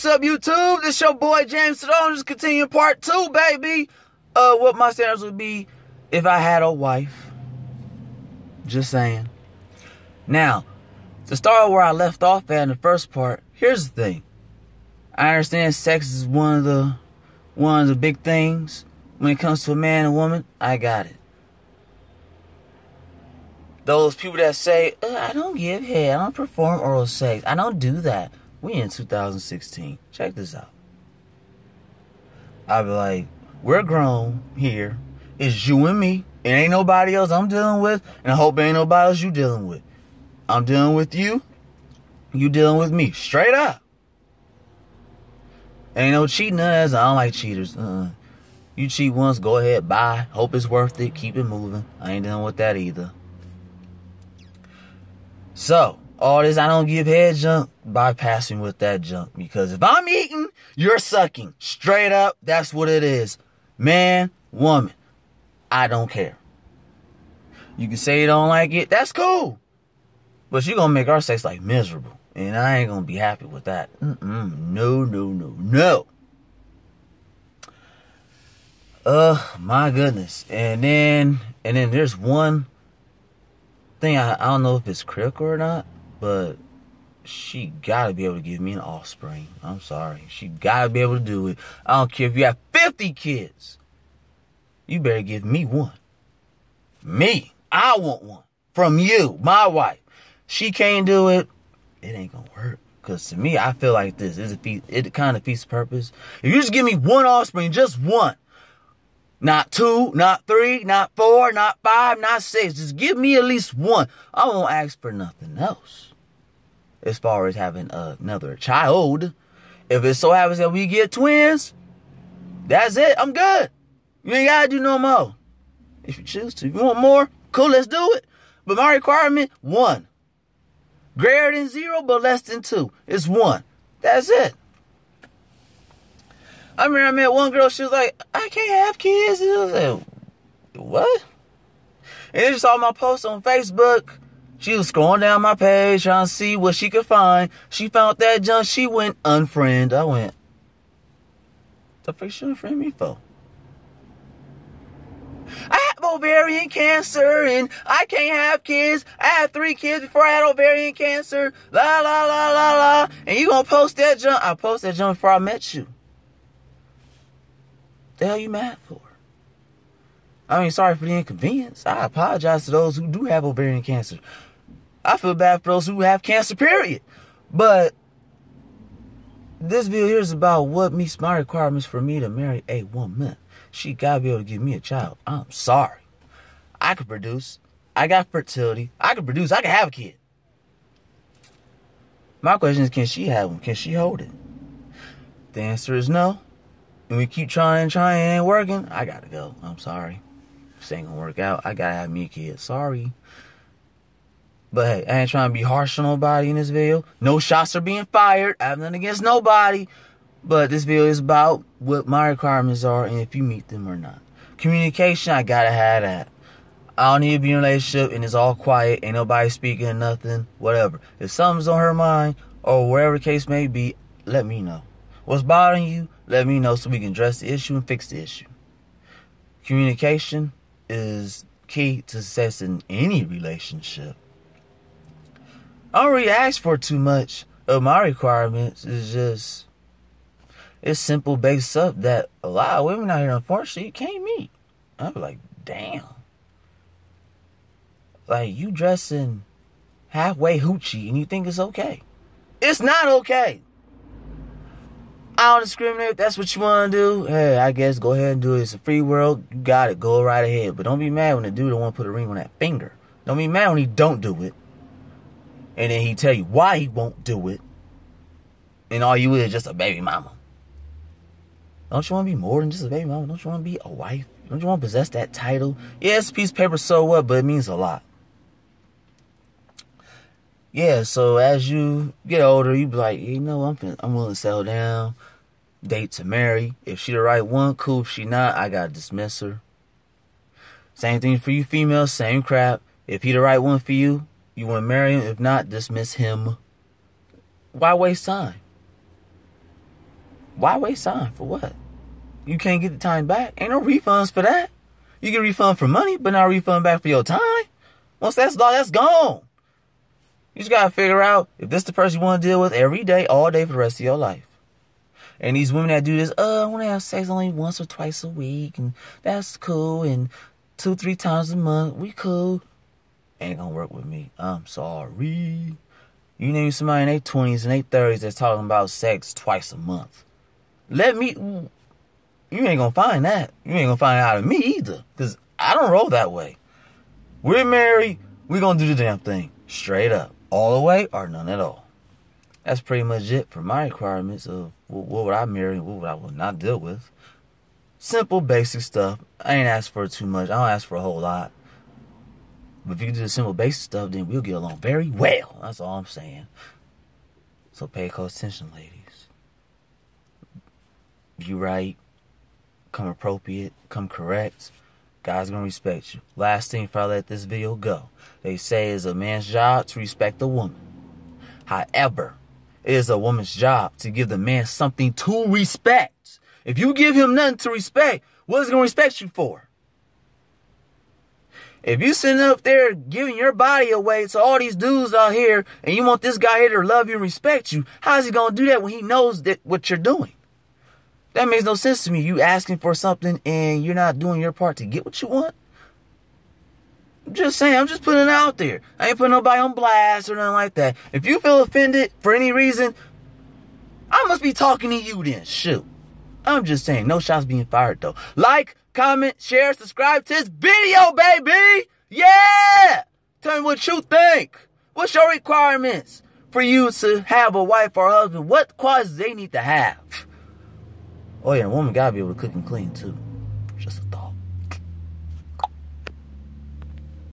What's up, YouTube? This your boy James Oden. Just continuing part two, baby. Uh, what my standards would be if I had a wife. Just saying. Now, to start where I left off at in the first part, here's the thing. I understand sex is one of the one of the big things when it comes to a man and woman. I got it. Those people that say, uh, I don't give head, I don't perform oral sex, I don't do that. We in 2016. Check this out. I'll be like, we're grown here. It's you and me. It ain't nobody else I'm dealing with, and I hope ain't nobody else you dealing with. I'm dealing with you. You dealing with me. Straight up. Ain't no cheating us. I don't like cheaters. Uh-uh. You cheat once, go ahead, bye. Hope it's worth it. Keep it moving. I ain't dealing with that either. So, all this I don't give head junk, bypassing with that junk. Because if I'm eating, you're sucking. Straight up, that's what it is. Man, woman, I don't care. You can say you don't like it, that's cool. But you're gonna make our sex like miserable. And I ain't gonna be happy with that. Mm-mm. No, no, no, no. Uh, my goodness. And then, and then there's one thing I, I don't know if it's critical or not, but she gotta be able to give me an offspring. I'm sorry. She gotta be able to do it. I don't care if you have 50 kids. You better give me one. Me. I want one. From you, my wife. She can't do it. It ain't gonna work. Cause to me, I feel like this. is a feat, it kind of defeats the purpose. If you just give me one offspring, just one. Not two, not three, not four, not five, not six. Just give me at least one. I won't ask for nothing else. As far as having another child. If it so happens that we get twins, that's it. I'm good. You ain't gotta do no more. If you choose to. If you want more, cool, let's do it. But my requirement, one. Greater than zero, but less than two. It's one. That's it. I remember I met one girl, she was like, I can't have kids. And I was like, what? And then she saw my post on Facebook. She was scrolling down my page trying to see what she could find. She found that junk. She went unfriend. I went, the fuck she unfriend me for? I have ovarian cancer and I can't have kids. I had three kids before I had ovarian cancer. La la la la la. And you gonna post that junk? I posted that junk before I met you. The hell you mad for? I mean, sorry for the inconvenience. I apologize to those who do have ovarian cancer. I feel bad for those who have cancer, period. But this video here is about what meets my requirements for me to marry a woman. She gotta be able to give me a child. I'm sorry. I could produce. I got fertility. I could produce. I could have a kid. My question is, can she have one? Can she hold it? The answer is no and we keep trying and trying and ain't working, I gotta go. I'm sorry. This ain't gonna work out. I gotta have me a kid. Sorry. But hey, I ain't trying to be harsh on nobody in this video. No shots are being fired. I have nothing against nobody. But this video is about what my requirements are and if you meet them or not. Communication, I gotta have that. I don't need to be in a relationship and it's all quiet, ain't nobody speaking nothing, whatever. If something's on her mind or whatever the case may be, let me know. What's bothering you? Let me know so we can address the issue and fix the issue. Communication is key to success in any relationship. I don't really ask for too much of my requirements. It's just it's simple based up that a lot of women out here unfortunately can't meet. I'm like, damn. Like you dressing halfway hoochie and you think it's okay. It's not okay. I don't discriminate. If that's what you want to do, hey, I guess go ahead and do it. It's a free world. You got it. Go right ahead. But don't be mad when the dude don't want to put a ring on that finger. Don't be mad when he don't do it. And then he tell you why he won't do it. And all you is just a baby mama. Don't you want to be more than just a baby mama? Don't you want to be a wife? Don't you want to possess that title? Yeah, it's a piece of paper, so what? But it means a lot. Yeah, so as you get older, you be like, you know, I'm I'm willing to settle down date to marry. If she the right one, cool. If she not, I gotta dismiss her. Same thing for you females, same crap. If he the right one for you, you wanna marry him. If not, dismiss him. Why waste time? Why waste time? For what? You can't get the time back. Ain't no refunds for that. You get refund for money, but not refund back for your time. Once that's law, that's gone. You just gotta figure out if this the person you want to deal with every day, all day for the rest of your life. And these women that do this, uh, I want to have sex only once or twice a week, and that's cool. And two, three times a month, we cool. Ain't gonna work with me. I'm sorry. You name somebody in their twenties and their thirties that's talking about sex twice a month. Let me. You ain't gonna find that. You ain't gonna find out of me either, cause I don't roll that way. We're married. We're gonna do the damn thing straight up, all the way or none at all. That's pretty much it for my requirements of what would I marry, and what would I would not deal with. Simple, basic stuff. I ain't asked for too much. I don't ask for a whole lot. But if you do the simple, basic stuff, then we'll get along very well. That's all I'm saying. So pay close attention, ladies. Be right. Come appropriate. Come correct. God's gonna respect you. Last thing before I let this video go. They say it's a man's job to respect a woman. However, it is a woman's job to give the man something to respect. If you give him nothing to respect, what is he to respect you for? If you sitting up there giving your body away to all these dudes out here and you want this guy here to love you and respect you, how is he going to do that when he knows that what you're doing? That makes no sense to me. You asking for something and you're not doing your part to get what you want. I'm just saying, I'm just putting it out there. I ain't putting nobody on blast or nothing like that. If you feel offended for any reason, I must be talking to you then. Shoot. I'm just saying, no shots being fired though. Like, comment, share, subscribe to this video, baby! Yeah! Tell me what you think. What's your requirements for you to have a wife or husband? What qualities they need to have? Oh yeah, a woman gotta be able to cook and clean too. Just a thought.